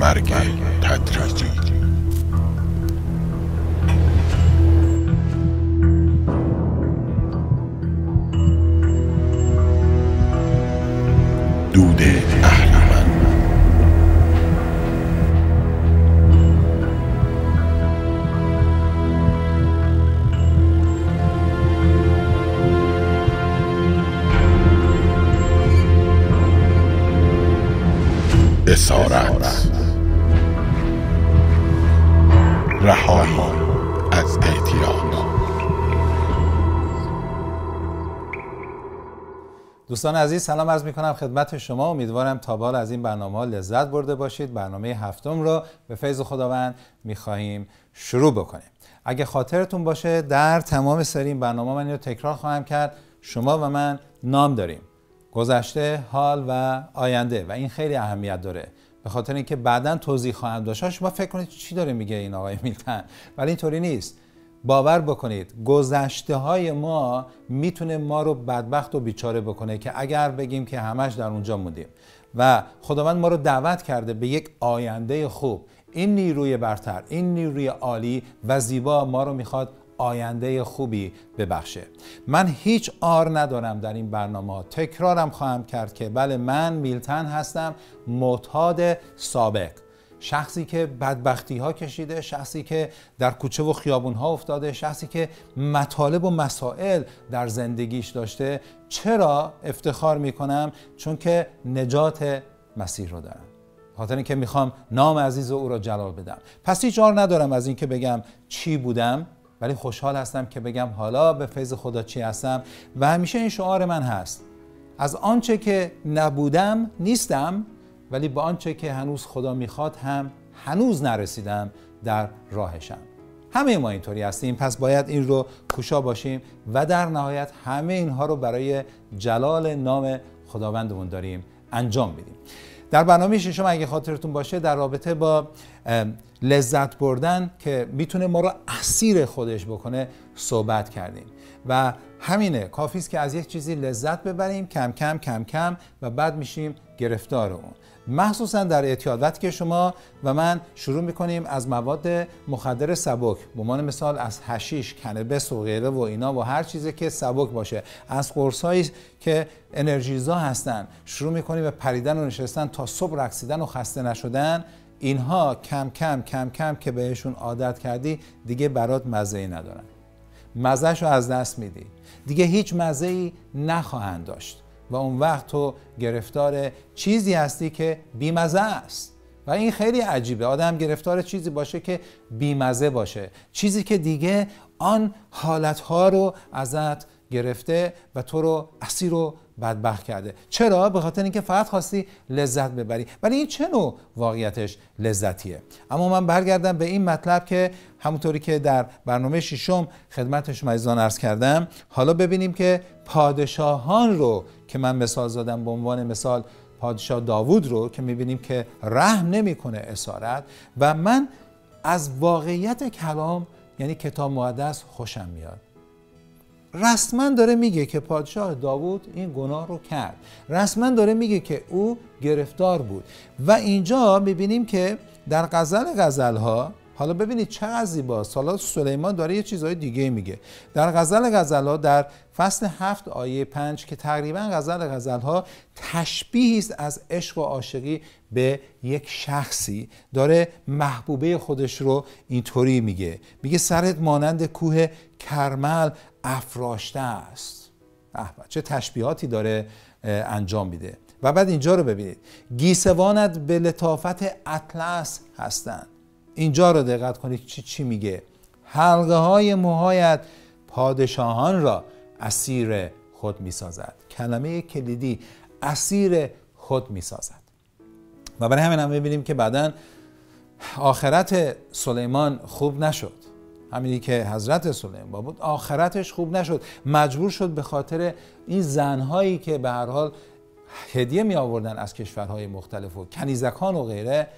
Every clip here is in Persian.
مرگ تدریجی. دود اهریمن اسارت دوستان عزیز سلام عرض می کنم خدمت شما. امیدوارم تا بال از این برنامه ها لذت برده باشید. برنامه هفتم رو به فیض خداوند می خواهیم شروع بکنیم. اگه خاطرتون باشه در تمام سری برنامه من رو تکرار خواهم کرد. شما و من نام داریم. گذشته حال و آینده و این خیلی اهمیت داره. به خاطر اینکه بعدا توضیح خواهم داشت. شما فکر کنید چی داره میگه این آقای میلتن؟ ولی اینطوری نیست. باور بکنید گذشته های ما می‌تونه ما رو بدبخت و بیچاره بکنه که اگر بگیم که همش در اونجا موندیم. و خداوند ما رو دعوت کرده به یک آینده خوب. این نیروی برتر این نیروی عالی و زیبا ما رو می‌خواد آینده خوبی ببخشه. من هیچ آر ندارم در این برنامه. تکرارم خواهم کرد که بله من میلتن هستم معتاد سابق. شخصی که بدبختی ها کشیده شخصی که در کوچه و خیابون ها افتاده شخصی که مطالب و مسائل در زندگیش داشته. چرا افتخار می کنم چون که نجات مسیح رو دارم. خاطر اینکه می‌خوام نام عزیز او را جلال بدم. پس هیچ ندارم از اینکه بگم چی بودم ولی خوشحال هستم که بگم حالا به فیض خدا چی هستم. و همیشه این شعار من هست. از آنچه که نبودم نیستم ولی با آنچه که هنوز خدا می‌خواد هم هنوز نرسیدم در راهشم. همه ما اینطوری هستیم. پس باید این رو کوشا باشیم و در نهایت همه اینها رو برای جلال نام خداوندمون داریم انجام بدیم. در برنامه ششم اگه خاطرتون باشه در رابطه با لذت بردن که می‌تونه ما رو اسیر خودش بکنه صحبت کردیم. و همینه کافی است که از یک چیزی لذت ببریم کم کم کم کم و بعد میشیم گرفتار اون. مخصوصا در اعتیاد وقتی که شما و من شروع می‌کنیم از مواد مخدر سبک. به عنوان مثال از هشیش کنبس و غیره و اینا و هر چیزی که سبک باشه. از قرصایی که انرژیزا هستن شروع می‌کنیم به پریدن و نشستن تا صبح رقصیدن و خسته نشدن. اینها کم کم کم کم که بهشون عادت کردی دیگه برات مزه ای ندارن. مزهش رو از دست میدی. دیگه هیچ مزه ای نخواهند داشت و اون وقت تو گرفتار چیزی هستی که بیمزه است. و این خیلی عجیبه. آدم گرفتار چیزی باشه که بیمزه باشه. چیزی که دیگه آن حالتها رو ازت گرفته و تو رو اسیر و بدبخت کرده. چرا؟ به خاطر اینکه فقط خواستی لذت ببری. ولی این چه نوع واقعیتش لذتیه؟ اما من برگردم به این مطلب که همونطوری که در برنامه ششم خدمت شما عزیزان عرض کردم حالا ببینیم که پادشاهان رو که من مثال زدم به عنوان مثال پادشاه داوود رو که می‌بینیم که رحم نمی‌کنه اسارت و من از واقعیت کلام یعنی کتاب مقدس خوشم میاد. رسما داره میگه که پادشاه داوود این گناه رو کرد. رسما داره میگه که او گرفتار بود. و اینجا می‌بینیم که در غزل غزل ها حالا ببینید چقدر زیباست حالا سلیمان داره یه چیزهای دیگه میگه. در غزل غزل ها در فصل هفت آیه پنج که تقریبا غزل غزل ها تشبیهی است از عشق و عاشقی به یک شخصی داره محبوبه خودش رو اینطوری میگه. میگه سرت مانند کوه کرمل افراشته است. چه تشبیهاتی داره انجام میده. و بعد اینجا رو ببینید. گیسوانت به لطافت اطلس هستند. اینجا رو دقت کنید چی چی میگه. حلقه های موهایت پادشاهان را اسیر خود می‌سازد. کلمه کلیدی اسیر خود می‌سازد. و برای همین هم می‌بینیم که بعدا آخرت سلیمان خوب نشد. همینی که حضرت سلیمان بود آخرتش خوب نشد. مجبور شد به خاطر این زنهایی که به هر حال هدیه می آوردن از کشورهای مختلف و کنیزکان و غیره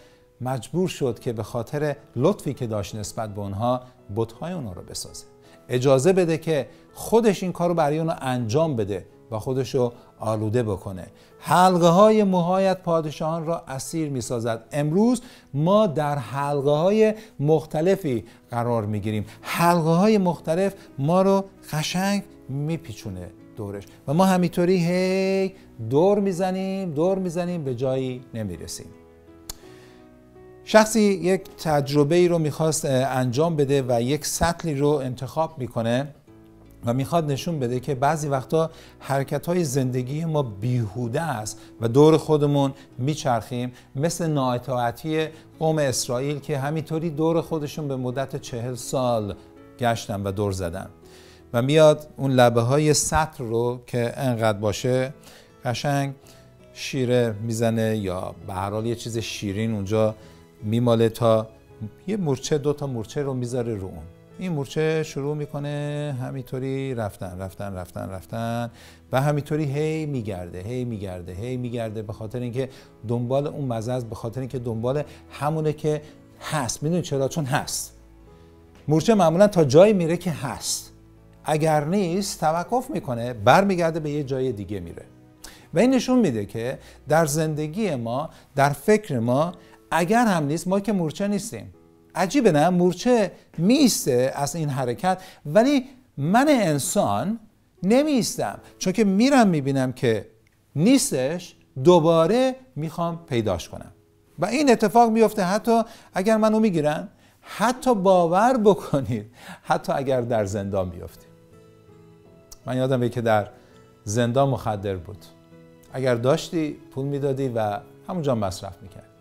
مجبور شد که به خاطر لطفی که داشت نسبت به اونها بتهای اونها رو بسازه. اجازه بده که خودش این کار رو برای اونها انجام بده و خودش رو آلوده بکنه. حلقه های موهایت پادشاهان را اسیر می سازد امروز ما در حلقه های مختلفی قرار می گیریم حلقه های مختلف ما رو قشنگ میپیچونه دورش و ما همینطوری هی دور می‌زنیم دور می‌زنیم به جایی نمی‌رسیم. شخصی یک تجربه ای رو می‌خواست انجام بده و یک سطلی رو انتخاب می‌کنه و می‌خواد نشون بده که بعضی وقتا حرکت های زندگی ما بیهوده است و دور خودمون میچرخیم. مثل نااطاعتی قوم اسرائیل که همینطوری دور خودشون به مدت چهل سال گشتن و دور زدن و میاد اون لبه های سطر رو که انقدر باشه قشنگ شیره می‌زنه یا به هر حال یه چیز شیرین اونجا میماله تا یه مورچه دو تا مورچه رو می‌ذاره رو اون. این مورچه شروع می‌کنه همینطوری رفتن رفتن رفتن رفتن و همینطوری هی میگرده هی میگرده هی میگرده به خاطر اینکه دنبال اون مزه به خاطر اینکه دنبال همونه که هست. می‌دونی چرا؟ چون هست. مورچه معمولا تا جایی میره که هست. اگر نیست توقف می‌کنه برمیگرده به یه جای دیگه میره. و این نشون میده که در زندگی ما در فکر ما اگر هم نیست ما که مورچه نیستیم. عجیبه نه؟ مورچه میسته از این حرکت ولی من انسان نمیستم چون که میرم می‌بینم که نیستش دوباره می‌خوام پیداش کنم. و این اتفاق میفته حتی اگر منو می‌گیرن حتی باور بکنید حتی اگر در زندان بیفتیم. من یادمه که در زندان مخدر بود. اگر داشتی پول می‌دادی و همونجا مصرف می‌کرد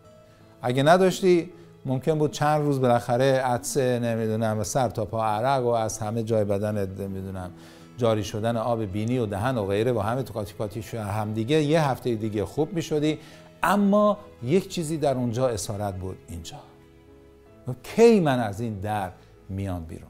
اگه نداشتی ممکن بود چند روز بالاخره عدسه نمی‌دونم و سر تا پا عرق و از همه جای بدن نمی‌دونم جاری شدن آب بینی و دهن و غیره با همه تو قاطی قاطی هم دیگه یه هفته دیگه خوب می‌شدی. اما یک چیزی در اونجا اسارت بود اینجا. کی من از این در میان بیرون؟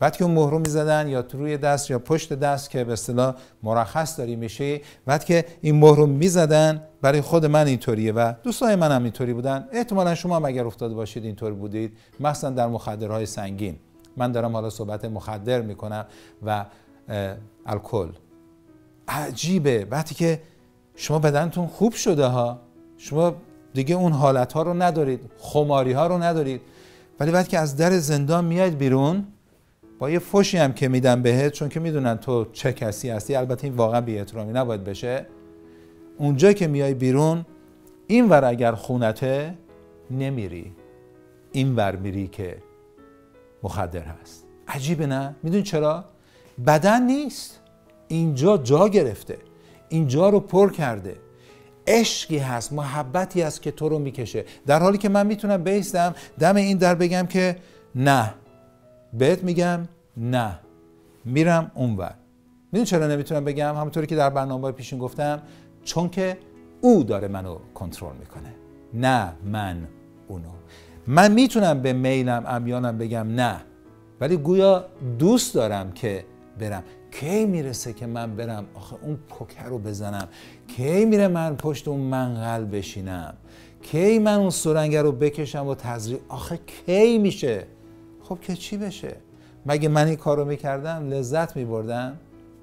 وقتی که اون مهرو می‌زدن یا تو روی دست یا پشت دست که به اصطلاح مرخص داری میشه وقتی که این مهرو می‌زدن برای خود من اینطوریه و دوستای من هم اینطوری بودن. احتمالا شما هم اگر افتاده باشید اینطور بودید. مثلا در مخدرهای سنگین. من دارم حالا صحبت مخدر می‌کنم و الکل. عجیبه. وقتی که شما بدنتون خوب شده ها شما دیگه اون حالت ها رو ندارید خماری ها رو ندارید. ولی وقتی که از در زندان میاید بیرون با یه فشی هم که میدن بهت چون که می‌دونن تو چه کسی هستی البته این واقعا بی احترامی نباید بشه. اونجا که میای بیرون این ور اگر خونته نمیری. این ور میری که مخدر هست. عجیبه نه؟ می‌دونی چرا؟ بدن نیست. اینجا جا گرفته. اینجا رو پر کرده. عشقی هست محبتی هست که تو رو می‌کشه. در حالی که من می‌تونم بیستم دم این در بگم که نه. بهت میگم نه. میرم اونور میدون چرا نمی‌تونم بگم؟ همونطوری که در برنامه پیشین گفتم چون که او داره منو کنترل می‌کنه. نه من اونو. من می‌تونم به میلم امیانم بگم نه. ولی گویا دوست دارم که برم. کی می‌رسه که من برم؟ آخه اون پوکر رو بزنم. کی میره من پشت اون منقل بشینم؟ کی من اون سرنگه رو بکشم و تزریق؟ آخه کی میشه؟ خب که چی بشه؟ مگه من این کارو می‌کردم؟ لذت میبردم؟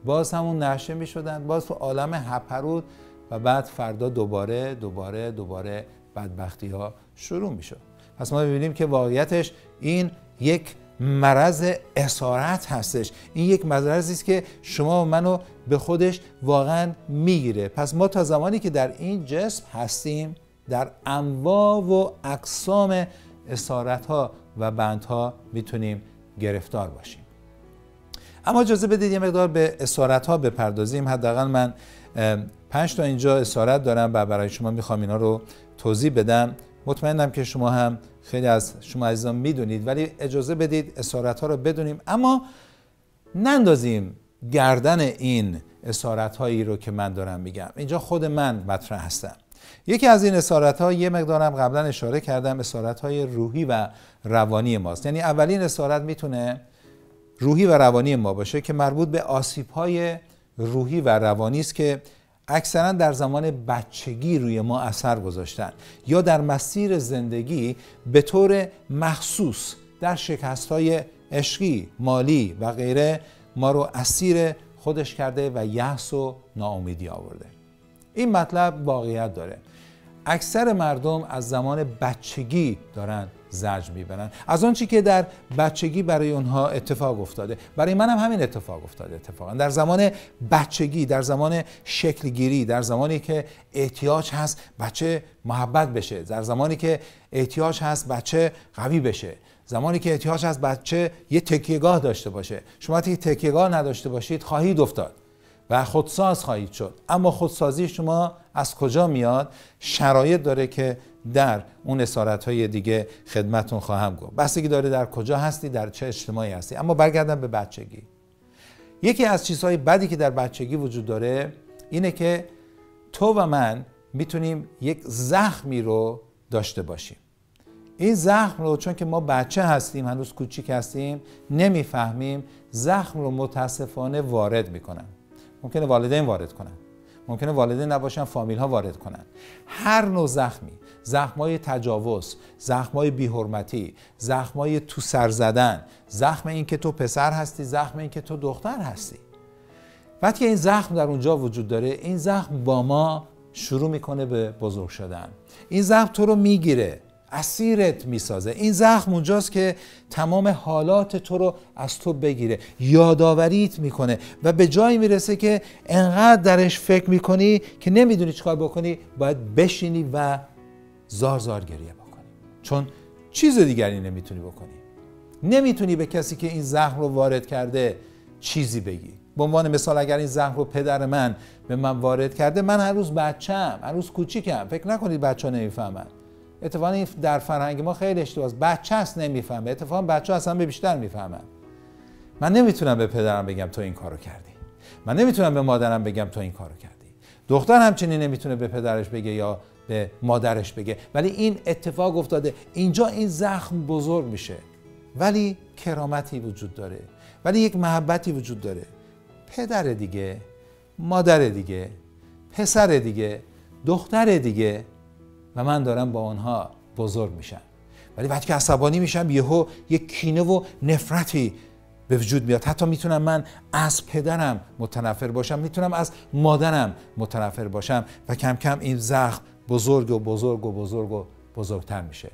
باز همون نشه می‌شدن. باز تو عالم هپرود و بعد فردا دوباره دوباره دوباره بدبختی ها شروع می‌شد. پس ما ببینیم که واقعیتش این یک مرض اسارت هستش. این یک مرضی است که شما و منو به خودش واقعا می‌گیره. پس ما تا زمانی که در این جسم هستیم در انواع و اقسام اسارت ها و بندها می‌تونیم گرفتار باشیم. اما اجازه بدید یه مقدار به اسارت ها بپردازیم. حداقل من پنج تا اینجا اسارت دارم و برای شما می‌خوام اینا رو توضیح بدم. مطمئنم که شما هم خیلی از شما عزیزان می‌دونید ولی اجازه بدید اسارت ها رو بدونیم. اما نندازیم گردن این اسارت هایی رو که من دارم میگم. اینجا خود من مطرح هستم. یکی از این اسارت ها یه مقدارم قبلا اشاره کردم اسارت های روحی و روانی ماست. یعنی اولین اسارت می‌تونه روحی و روانی ما باشه که مربوط به آسیب های روحی و روانی است که اکثرا در زمان بچگی روی ما اثر گذاشتن یا در مسیر زندگی به طور مخصوص در شکست های عشقی، مالی و غیره ما رو اسیر خودش کرده و یحس و ناامیدی آورده. این مطلب واقعیت داره. اکثر مردم از زمان بچگی دارن زجر می‌برن. از آن چی که در بچگی برای اونها اتفاق افتاده. برای من هم همین اتفاق افتاده اتفاقا. در زمان بچگی در زمان شکلگیری در زمانی که احتیاج هست بچه محبت بشه. در زمانی که احتیاج هست بچه قوی بشه. زمانی که احتیاج هست بچه یه تکیهگاه داشته باشه. شما وقتی تکیهگاه نداشته باشید خواهید افتاد. و خودساز خواهید شد. اما خودسازی شما از کجا میاد؟ شرایط داره که در اون اسارت های دیگه خدمتون خواهم گفت. بستگی داره در کجا هستی در چه اجتماعی هستی. اما برگردم به بچگی. یکی از چیزهای بدی که در بچگی وجود داره اینه که تو و من می‌تونیم یک زخمی رو داشته باشیم. این زخم رو چون که ما بچه هستیم هنوز کوچیک هستیم نمی‌فهمیم زخم رو متاسفانه وارد می‌کنن ممکنه والدین وارد کنن. ممکنه والدین نباشن فامیل ها وارد کنن. هر نوع زخمی زخمای تجاوز زخمای بیحرمتی زخمای تو سر زدن زخم این که تو پسر هستی زخم این که تو دختر هستی. وقتی این زخم در اونجا وجود داره این زخم با ما شروع می‌کنه به بزرگ شدن. این زخم تو رو می‌گیره. اسیرت می‌سازه. این زخم اونجاست که تمام حالات تو رو از تو بگیره. یادآوریت می‌کنه و به جایی می‌رسه که انقدر درش فکر می‌کنی که نمی‌دونی چیکار بکنی باید بشینی و زار زار گریه بکنی. چون چیز دیگری نمی‌تونی بکنی. نمی‌تونی به کسی که این زخم رو وارد کرده چیزی بگی. به عنوان مثال اگر این زخم رو پدر من به من وارد کرده من هر روز بچم هر روز کوچیکم. فکر نکنید بچه ها نمی‌فهمن. اتفاقا در فرهنگ ما خیلی اشتباهه بچه هست نمی‌فهمه. اتفاقا بچه اصلا به بیشتر می‌فهمن. من نمی‌تونم به پدرم بگم تو این کارو کردی. من نمی‌تونم به مادرم بگم تو این کارو کردی. دختر همچنین نمی‌تونه به پدرش بگه یا به مادرش بگه. ولی این اتفاق افتاده. اینجا این زخم بزرگ میشه. ولی کرامتی وجود داره. ولی یک محبتی وجود داره. پدر دیگه مادر دیگه پسر دیگه دختر دیگه و من دارم با آنها بزرگ میشم. ولی وقتی که عصبانی میشم یهو یک کینه و نفرتی به وجود میاد. حتی می‌تونم من از پدرم متنفر باشم می‌تونم از مادرم متنفر باشم و کم کم این زخم بزرگ و بزرگ و بزرگ و بزرگتر میشه.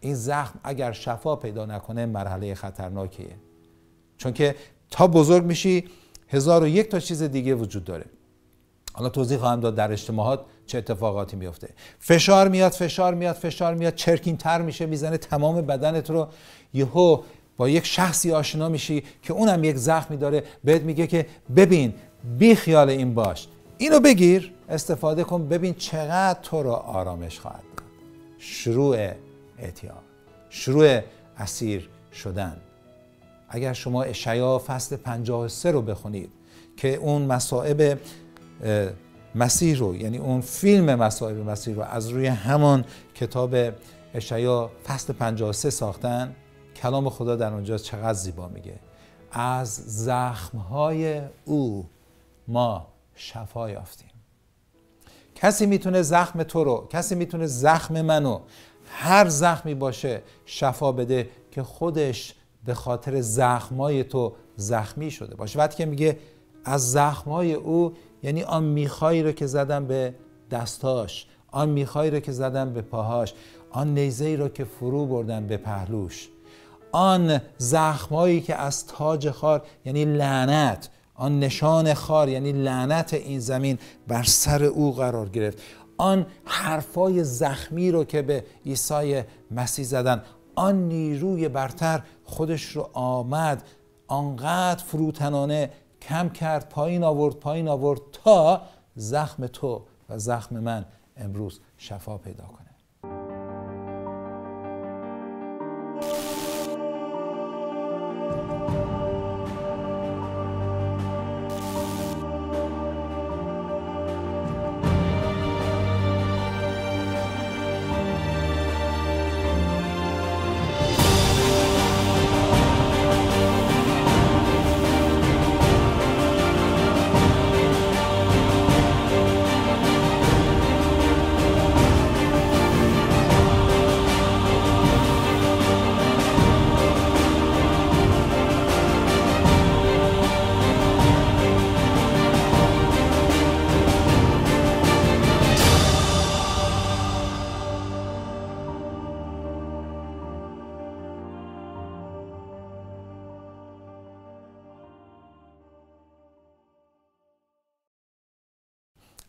این زخم اگر شفا پیدا نکنه مرحله خطرناکیه. چون که تا بزرگ میشی هزار و یک تا چیز دیگه وجود داره. حالا توضیح خواهم داد در اجتماعات چه اتفاقاتی میفته فشار میاد فشار میاد فشار میاد چرکین تر میشه می‌زنه تمام بدنت رو. یهو با یک شخصی آشنا میشی که اونم یک زخمی داره بهت میگه که ببین بی خیال این باش. اینو بگیر استفاده کن ببین چقدر تو رو آرامش خواهد داد. شروع اعتیاد شروع اسیر شدن. اگر شما اشعیا فصل 53 رو بخونید که اون مصائب مسیح رو یعنی اون فیلم مصائب مسیح رو از روی همان کتاب اشعیا فصل 53 ساختن کلام خدا در اونجا چقدر زیبا میگه. از زخمهای او ما شفا یافتیم. کسی می‌تونه زخم تو رو کسی می‌تونه زخم منو هر زخمی باشه شفا بده که خودش به خاطر زخمای تو زخمی شده باشه. وقتی که میگه از زخمای او یعنی آن میخایی رو که زدم به دستاش آن میخایی رو که زدم به پاهاش آن نیزه رو که فرو بردم به پهلوش آن زخمایی که از تاج خار یعنی لعنت آن نشان خار یعنی لعنت این زمین بر سر او قرار گرفت آن حرفای زخمی رو که به عیسی مسیح زدن آن نیروی برتر خودش رو آمد آنقدر فروتنانه کم کرد پایین آورد پایین آورد تا زخم تو و زخم من امروز شفا پیدا کنه.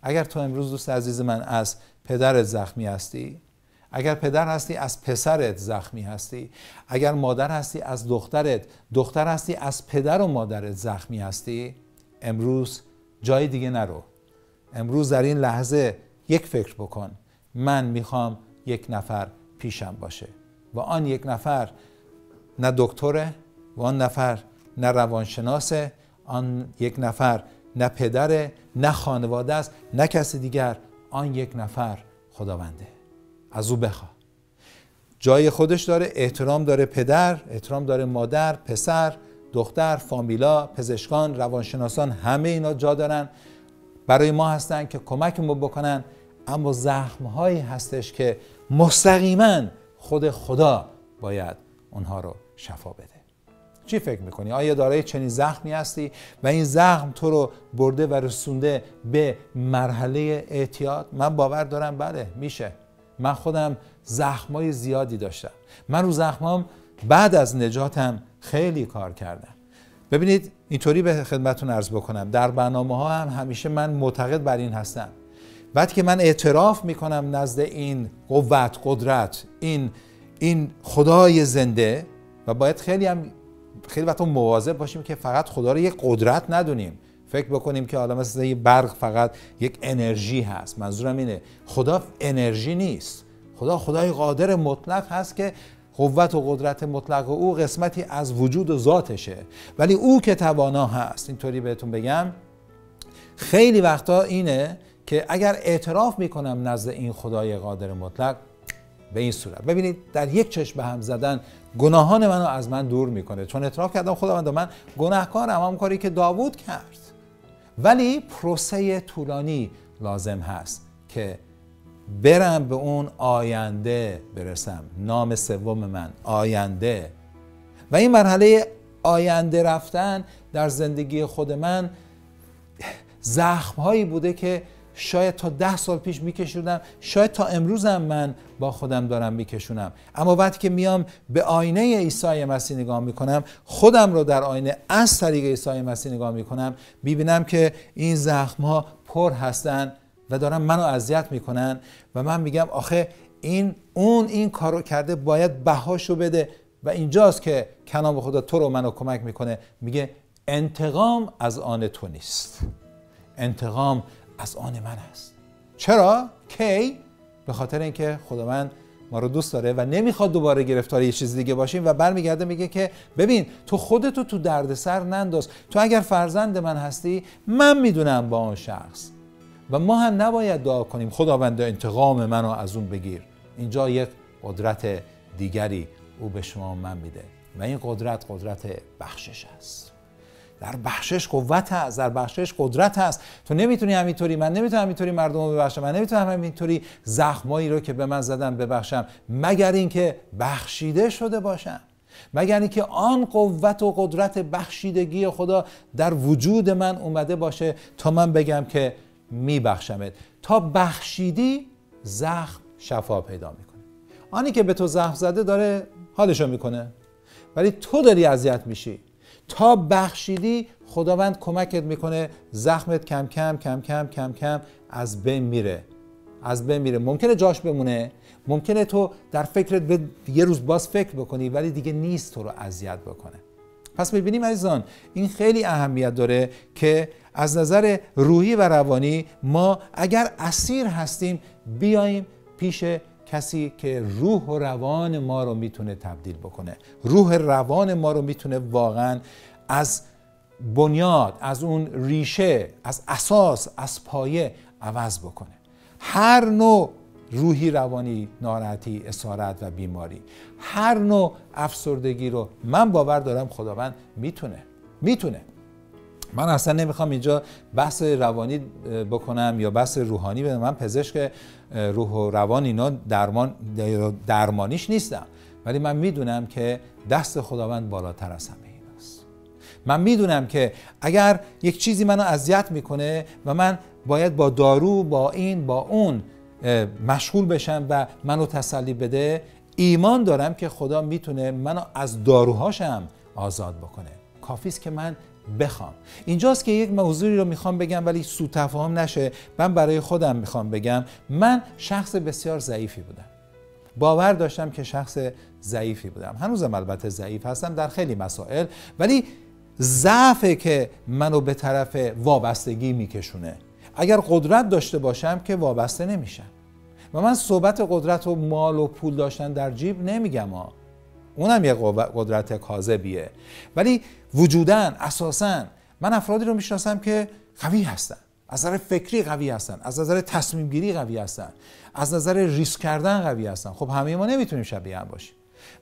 اگر تو امروز دوست عزیز من از پدرت زخمی هستی اگر پدر هستی از پسرت زخمی هستی اگر مادر هستی از دخترت دختر هستی از پدر و مادرت زخمی هستی امروز جای دیگه نرو. امروز در این لحظه یک فکر بکن من می‌خوام یک نفر پیشم باشه و آن یک نفر نه دکتره و آن نفر نه روانشناسه آن یک نفر نه پدره نه خانواده است نه کسی دیگر آن یک نفر خداونده. از او بخوا جای خودش داره احترام داره پدر احترام داره مادر پسر دختر فامیلا پزشکان روانشناسان همه اینا جا دارن. برای ما هستن که کمک ما بکنن. اما زخم هایی هستش که مستقیما خود خدا باید اونها رو شفا بده. چی فکر می‌کنی؟ آیا دارای چنین زخمی هستی؟ و این زخم تو رو برده و رسونده به مرحله اعتیاد؟ من باور دارم بله میشه. من خودم زخمای زیادی داشتم. من رو زخمام بعد از نجاتم خیلی کار کردم. ببینید اینطوری به خدمتون عرض بکنم. در برنامه ها هم همیشه من معتقد بر این هستم. بعد که من اعتراف می‌کنم نزد این قوت قدرت این این خدای زنده و باید خیلی هم خیلی وقتا مواظب باشیم که فقط خدا رو یک قدرت ندونیم. فکر بکنیم که حالا مثل یه برق فقط یک انرژی هست. منظورم اینه. خدا انرژی نیست. خدا خدای قادر مطلق هست که قوت و قدرت مطلق او قسمتی از وجود و ذاتشه. ولی او که توانا هست. اینطوری بهتون بگم. خیلی وقتا اینه که اگر اعتراف می‌کنم نزد این خدای قادر مطلق به این صورت. ببینید در یک چشم به هم زدن گناهان منو از من دور می‌کنه. چون اعتراف کردم خداوند من گناهکارم هم کاری که داوود کرد. ولی پروسه طولانی لازم هست که برم به اون آینده برسم. نام سوم من آینده. و این مرحله آینده رفتن در زندگی خود من زخم هایی بوده که شاید تا ده سال پیش میکشونم شاید تا امروزم من با خودم دارم میکشونم. اما وقتی که میام به آینه عیسی مسیح نگاه می‌کنم خودم رو در آینه از طریق عیسی مسیح نگاه می‌کنم ببینم که این زخم ها پر هستن و دارن منو اذیت می‌کنن و من میگم آخه این اون این کارو کرده باید بهاشو بده. و اینجاست که کلام خدا تو رو منو کمک می‌کنه. میگه انتقام از آن تو نیست. انتقام از آن من است. چرا؟ کی؟ به خاطر اینکه خداوند ما رو دوست داره و نمی‌خواد دوباره گرفتار یه چیز دیگه باشیم و برمیگرده میگه که ببین تو خودتو تو دردسر ننداز. تو اگر فرزند من هستی من می‌دونم با اون شخص. و ما هم نباید دعا کنیم خداوند انتقام منو از اون بگیر. اینجا یک قدرت دیگری او به شما من میده. و این قدرت قدرت بخشش است. در بخشش قوت هست در بخشش قدرت هست. تو نمی‌تونی همینطوری من نمی‌تونم همینطوری مردم رو ببخشم من نمی‌تونم همینطوری زخمایی رو که به من زدن ببخشم مگر اینکه بخشیده شده باشم. مگر اینکه آن قوت و قدرت بخشیدگی خدا در وجود من اومده باشه تا من بگم که میبخشمت. تا بخشیدی زخم شفا پیدا می‌کنه. آنی که به تو زخم زده داره حالشو می‌کنه. ولی تو داری اذیت میشی. تا بخشیدی خداوند کمکت می‌کنه زخمت کم کم کم کم کم کم از بین میره از بین میره. ممکنه جاش بمونه ممکنه تو در فکرت به یه روز باز فکر بکنی ولی دیگه نیست تو رو اذیت بکنه. پس می‌بینیم عزیزان این خیلی اهمیت داره که از نظر روحی و روانی ما اگر اسیر هستیم بیایم پیش کسی که روح و روان ما رو می‌تونه تبدیل بکنه. روح روان ما رو می‌تونه واقعا از بنیاد از اون ریشه از اساس از پایه عوض بکنه. هر نوع روحی روانی ناراحتی اسارت و بیماری هر نوع افسردگی رو من باور دارم خداوند می‌تونه می‌تونه. من اصلا نمی‌خوام اینجا بحث روانی بکنم یا بحث روحانی بدم من پزشک روح و روان اینا درمان درمانیش نیستم. ولی من می‌دونم که دست خداوند بالاتر از همه ایناست من می‌دونم که اگر یک چیزی منو اذیت می‌کنه و من باید با دارو با این با اون مشغول بشم و منو تسلی بده ایمان دارم که خدا می‌تونه منو از داروهاشم آزاد بکنه. کافی است که من بخوام. اینجاست که یک موضوعی رو می‌خوام بگم ولی سوء تفاهم نشه. من برای خودم می‌خوام بگم. من شخص بسیار ضعیفی بودم. باور داشتم که شخص ضعیفی بودم. هنوزم البته ضعیف هستم در خیلی مسائل. ولی ضعفه که منو به طرف وابستگی میکشونه. اگر قدرت داشته باشم که وابسته نمیشم. و من صحبت قدرت و مال و پول داشتن در جیب نمیگم ها. اونم یه قدرت کاذبیه. ولی وجودا اساسا من افرادی رو می‌شناسم که قوی هستن. از نظر فکری قوی هستن. از نظر تصمیم گیری قوی هستن. از نظر ریسک کردن قوی هستن. خب همه ما نمی‌تونیم شبیه هم باشیم.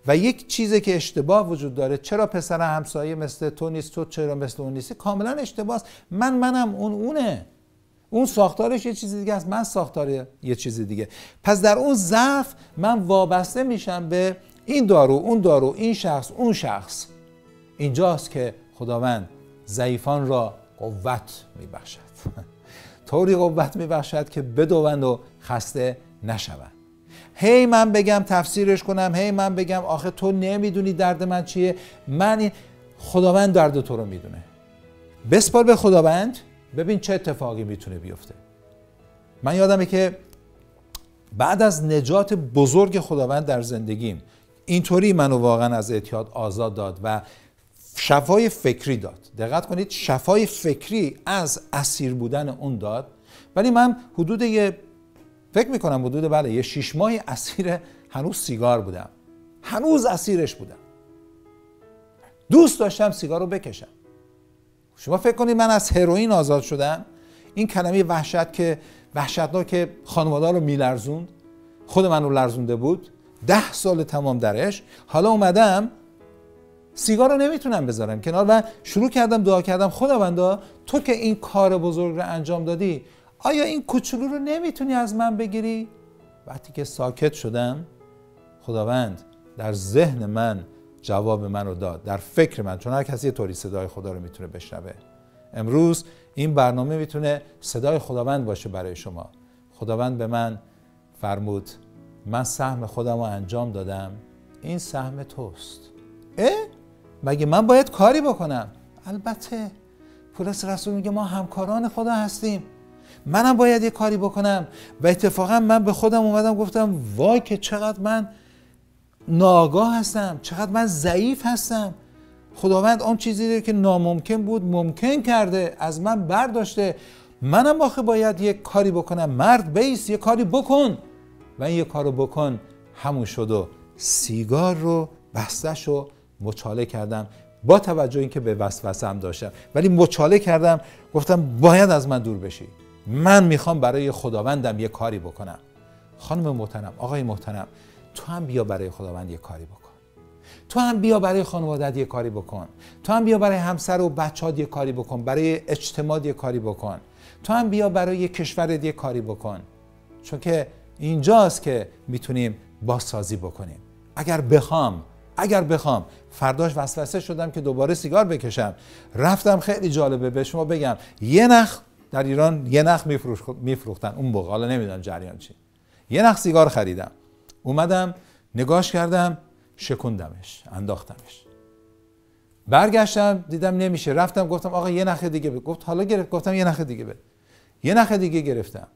و یک چیزی که اشتباه وجود داره چرا پسر همسایه مثل تو نیست تو چرا مثل اون نیستی؟ کاملا اشتباهه من منم اون اونه. اون ساختارش یه چیز دیگه است. من ساختار یه چیز دیگه. پس در اون ضعف من وابسته میشم به این دارو اون دارو این شخص اون شخص. اینجاست که خداوند ضعیفان را قوت میبخشد. طوری قوت میبخشد که بدوند و خسته نشوند. هی من بگم تفسیرش کنم هی من بگم آخه تو نمی‌دونی درد من چیه. من خداوند درد تو رو می‌دونه. بسپار به خداوند ببین چه اتفاقی می‌تونه بیفته. من یادمه که بعد از نجات بزرگ خداوند در زندگیم اینطوری منو واقعا از اعتیاد آزاد داد و شفای فکری داد. دقت کنید شفای فکری از اسیر بودن اون داد. ولی من حدود یه فکر می‌کنم حدود بله یه شیش ماه اسیر هنوز سیگار بودم. هنوز اسیرش بودم. دوست داشتم سیگار رو بکشم. شما فکر کنید من از هروئین آزاد شدم. این کلمه وحشت که وحشتناک خانواده رو میلرزوند. خود من رو لرزونده بود. ده سال تمام درش. حالا اومدم سیگار رو نمی‌تونم بذارم کنار و شروع کردم دعا کردم. خداوندا تو که این کار بزرگ رو انجام دادی آیا این کوچولو رو نمی‌تونی از من بگیری؟ وقتی که ساکت شدم خداوند در ذهن من جواب من رو داد در فکر من چون هر کسی طوری صدای خدا رو می‌تونه بشنوه. امروز این برنامه می‌تونه صدای خداوند باشه برای شما. خداوند به من فرمود من سهم خودم رو انجام دادم این سهم توست. اه؟ مگه من باید کاری بکنم؟ البته پولس رسول میگه ما همکاران خدا هستیم. منم باید یه کاری بکنم. و اتفاقا من به خودم اومدم گفتم وای که چقدر من ناگاه هستم چقدر من ضعیف هستم. خداوند آن چیزی که ناممکن بود ممکن کرده از من برداشته. منم آخه باید یه کاری بکنم. مرد بیس یه کاری بکن. و این یه کارو بکن همون شد و سیگار رو بستش رو مچاله کردم. با توجه اینکه به وسوسه هم داشتم. ولی مچاله کردم گفتم باید از من دور بشی. من می‌خوام برای خداوندم یه کاری بکنم. خانم محترم آقای محترم تو هم بیا برای خداوند یه کاری بکن. تو هم بیا برای خانوادت یه کاری بکن. تو هم بیا برای همسر و بچهات یه کاری بکن. برای اجتماع یه کاری بکن. تو هم بیا برای کشورت یه کاری بکن. چون که اینجاست که می‌تونیم بازسازی بکنیم. اگر بخوام اگر بخوام فرداش وسوسه شدم که دوباره سیگار بکشم. رفتم خیلی جالبه به شما بگم یه نخ در ایران یه نخ میفروختن اون موقع. حالا نمی‌دونم جریان چی. یه نخ سیگار خریدم. اومدم نگاش کردم شکوندمش انداختمش. برگشتم دیدم نمیشه. رفتم گفتم آقا یه نخ دیگه به گفت حالا گرفت گفتم یه نخ دیگه به یه نخ دیگه گرفتم.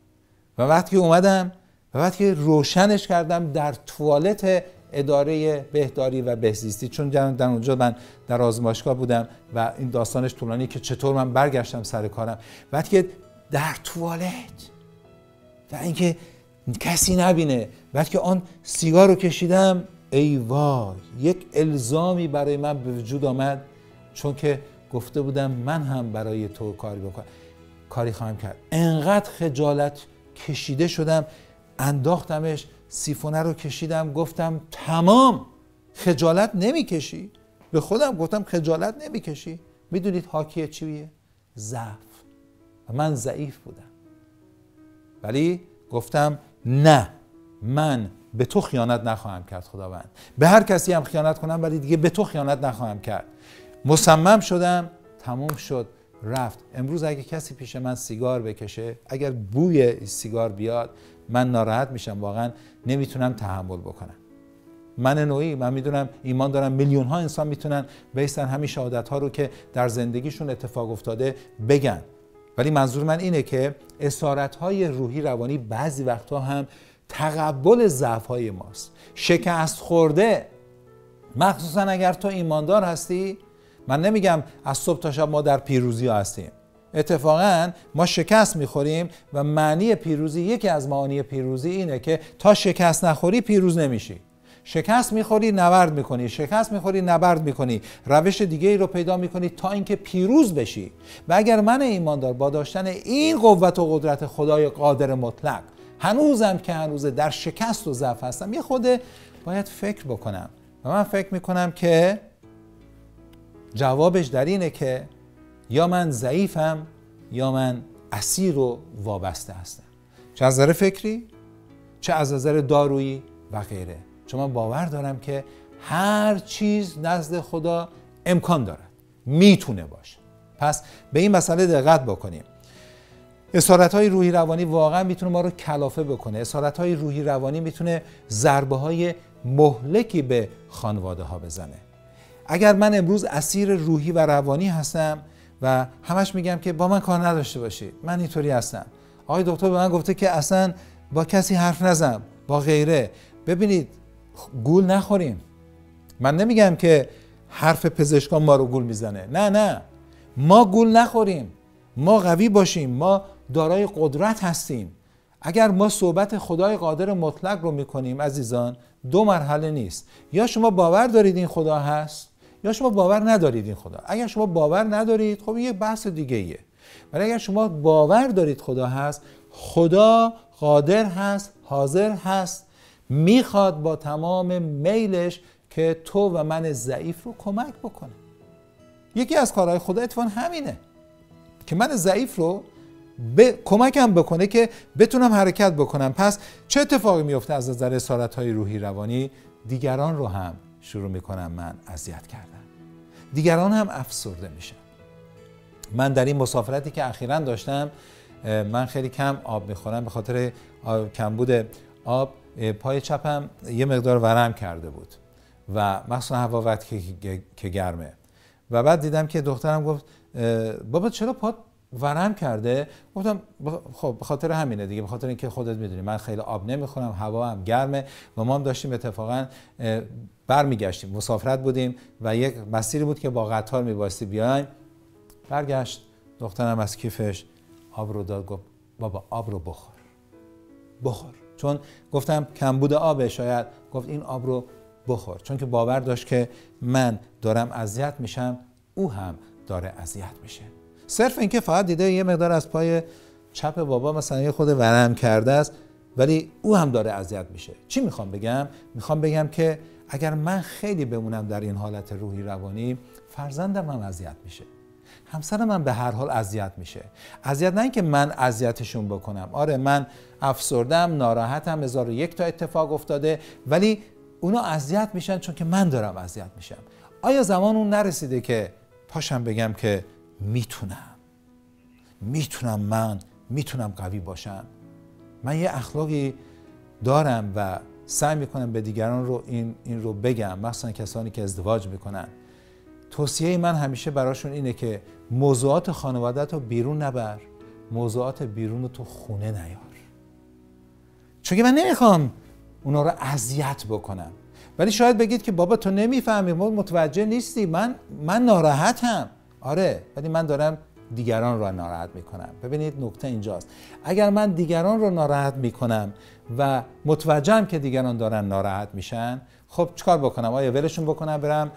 و وقتی اومدم و وقتی که روشنش کردم در توالت اداره بهداری و بهزیستی. چون در اونجا من در آزمایشگاه بودم و این داستانش طولانی که چطور من برگشتم سر کارم. وقتی که در توالت و اینکه کسی نبینه. وقتی که آن سیگار رو کشیدم ای وای یک الزامی برای من به وجود آمد. چون که گفته بودم من هم برای تو کاری بکنم کاری خواهم کرد. انقدر خجالت کشیده شدم انداختمش سیفونه رو کشیدم گفتم تمام. خجالت نمی‌کشی؟ به خودم گفتم خجالت نمی‌کشی؟ می‌دونید حاکیه چیه؟ ضعف. من ضعیف بودم. ولی گفتم نه من به تو خیانت نخواهم کرد خداوند. به هر کسی هم خیانت کنم ولی دیگه به تو خیانت نخواهم کرد. مصمم شدم تموم شد رفت. امروز اگه کسی پیش من سیگار بکشه اگر بوی سیگار بیاد من ناراحت میشم واقعا نمی‌تونم تحمل بکنم. من نوعی من می‌دونم ایمان دارم میلیون ها انسان می‌تونن بیستن همین شهادت ها رو که در زندگیشون اتفاق افتاده بگن. ولی منظور من اینه که اسارت های روحی روانی بعضی وقتها هم تقبل ضعف های ماست. شکست خورده. مخصوصا اگر تو ایماندار هستی من نمیگم از صبح تا شب ما در پیروزی هستیم. اتفاقا ما شکست می‌خوریم و معنی پیروزی یکی از معانی پیروزی اینه که تا شکست نخوری پیروز نمیشی. شکست می‌خوری نبرد می‌کنی. شکست می‌خوری نبرد می‌کنی. روش دیگه ای رو پیدا می‌کنی تا اینکه پیروز بشی. و اگر من ایماندار با داشتن این قوت و قدرت خدای قادر مطلق هنوزم که هنوزه در شکست و ضعف هستم یه خوده باید فکر بکنم. و من فکر می‌کنم که جوابش در اینه که یا من ضعیفم یا من اسیر و وابسته هستم. چه از نظر فکری؟ چه از نظر دارویی و غیره. چون من باور دارم که هر چیز نزد خدا امکان دارد. می‌تونه باشه. پس به این مسئله دقت بکنیم. اسارت های روحی روانی واقعا می‌تونه ما رو کلافه بکنه. اسارت های روحی روانی می‌تونه ضربه های مهلکی به خانواده ها بزنه. اگر من امروز اسیر روحی و روانی هستم و همش میگم که با من کار نداشته باشید من اینطوری هستم. آقای دکتر به من گفته که اصلا با کسی حرف نزن با غیره. ببینید گول نخوریم. من نمیگم که حرف پزشکان ما رو گول می‌زنه. نه نه. ما گول نخوریم. ما قوی باشیم. ما دارای قدرت هستیم. اگر ما صحبت خدای قادر مطلق رو می‌کنیم عزیزان دو مرحله نیست. یا شما باور دارید این خدا هست؟ یا شما باور ندارید این خدا. اگر شما باور ندارید خب یه بحث دیگه ایه ولی اگر شما باور دارید خدا هست خدا قادر هست حاضر هست می‌خواد با تمام میلش که تو و من ضعیف رو کمک بکنه. یکی از کارهای خدا اتفاقا همینه که من ضعیف رو به کمکم بکنه که بتونم حرکت بکنم. پس چه اتفاقی میفته از نظر اسارت های روحی روانی؟ دیگران رو هم شروع می‌کنم من اذیت کردم دیگران هم افسرده میشن. من در این مسافرتی که اخیرا داشتم من خیلی کم آب می‌خورم به خاطر کمبود آب. پای چپم یه مقدار ورم کرده بود و مخصوصا هوا وقتی که گرمه. و بعد دیدم که دخترم گفت بابا چرا پات ورم کرده. گفتم خب به خاطر همینه دیگه به خاطر اینکه خودت می‌دونی من خیلی آب نمی‌خورم هوا هم گرمه. و ما هم داشتیم اتفاقا برمیگشتیم. مسافرت بودیم و یک مسیری بود که با قطار میباستی بیایم. برگشت. دخترم از کیفش آب رو داد گفت بابا آب رو بخور. بخور. چون گفتم کمبود آب شاید. گفت این آب رو بخور. چون که باور داشت که من دارم اذیت میشم او هم داره اذیت میشه. صرف اینکه فقط دیده یه مقدار از پای چپ بابا مثلا یه خود ورم کرده است ولی او هم داره اذیت میشه. چی می‌خوام بگم؟ می‌خوام بگم که اگر من خیلی بمونم در این حالت روحی روانی فرزندم هم اذیت میشه. همسر من به هر حال اذیت میشه. اذیت نه اینکه من اذیتشون بکنم. آره من افسردم ناراحتم هزار یک تا اتفاق افتاده ولی اونا اذیت میشن چون که من دارم اذیت میشم. آیا زمان اون نرسیده که پاشم بگم که می‌تونم. می‌تونم من می‌تونم قوی باشم. من یه اخلاقی دارم و سعی می‌کنم به دیگران رو این, این رو بگم مثلا کسانی که ازدواج می‌کنن. توصیه من همیشه براشون اینه که موضوعات خانوادت رو بیرون نبر موضوعات بیرون رو تو خونه نیار. چون من نمی‌خوام اونا رو اذیت بکنم. ولی شاید بگید که بابا تو نمی‌فهمی متوجه نیستی. من من ناراحتم. آره ولی من دارم دیگران رو ناراحت می‌کنم. ببینید نکته اینجاست. اگر من دیگران رو ناراحت می‌کنم و متوجهم که دیگران دارن ناراحت میشن خب چیکار بکنم؟ آیا ولشون بکنم برم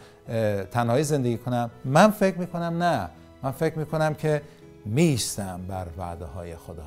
تنهایی زندگی کنم؟ من فکر می‌کنم نه. من فکر می‌کنم که میستم بر وعده های خدا.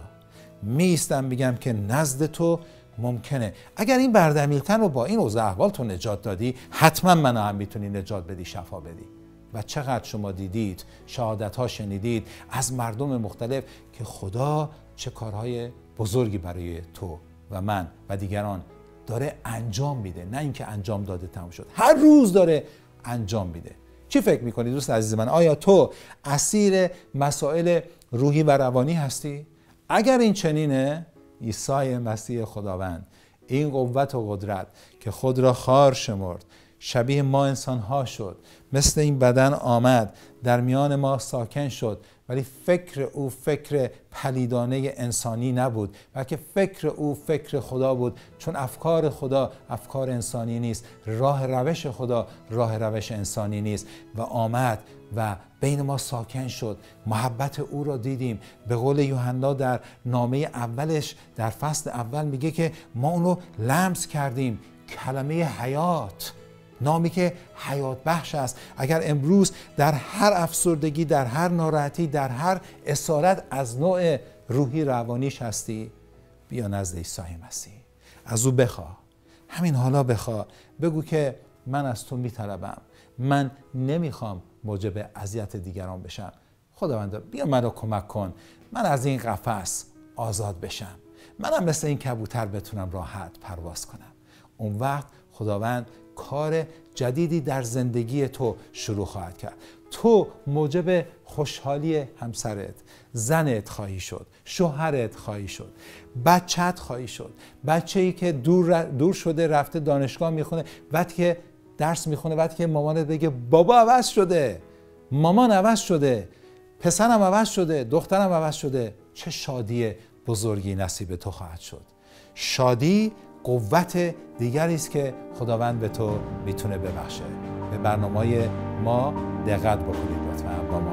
میستم میگم که نزد تو ممکنه. اگر این بردمیلتن رو با این اوضاع احوال تو نجات دادی حتما منو هم می‌تونی نجات بدی شفا بدی. و چقدر شما دیدید شهادت ها شنیدید از مردم مختلف که خدا چه کارهای بزرگی برای تو و من و دیگران داره انجام میده. نه اینکه انجام داده تمام شد. هر روز داره انجام میده. چی فکر می‌کنی دوست عزیز من؟ آیا تو اسیر مسائل روحی و روانی هستی؟ اگر این چنینه عیسی مسیح خداوند این قوت و قدرت که خود را خار شمرد شبیه ما انسان ها شد. مثل این بدن آمد در میان ما ساکن شد. ولی فکر او فکر پلیدانه انسانی نبود. بلکه فکر او فکر خدا بود. چون افکار خدا افکار انسانی نیست. راه روش خدا راه روش انسانی نیست. و آمد و بین ما ساکن شد. محبت او را دیدیم. به قول یوحنا در نامه اولش در فصل اول میگه که ما اونو لمس کردیم. کلمه حیات. نامی که حیات بخش است. اگر امروز در هر افسردگی در هر ناراحتی در هر اسارت از نوع روحی روانیش هستی بیا نزد عیسی مسیح. از او بخوا. همین حالا بخوا. بگو که من از تو میطلبم. من نمی‌خوام موجب اذیت دیگران بشم. خداوندا بیا مرا کمک کن. من از این قفس آزاد بشم. منم مثل این کبوتر بتونم راحت پرواز کنم. اون وقت خداوند کار جدیدی در زندگی تو شروع خواهد کرد. تو موجب خوشحالی همسرت زنت خواهی شد شوهرت خواهی شد بچت خواهی شد. بچه ای که دور, دور شده رفته دانشگاه می‌خونه وقتی که درس می‌خونه وقتی که مامانت بگه بابا عوض شده مامان عوض شده پسرم عوض شده دخترم عوض شده. چه شادی بزرگی نصیب تو خواهد شد. شادی قوت دیگری است که خداوند به تو می‌تونه ببخشه. به برنامه ما دقت بکنید لطفا با ما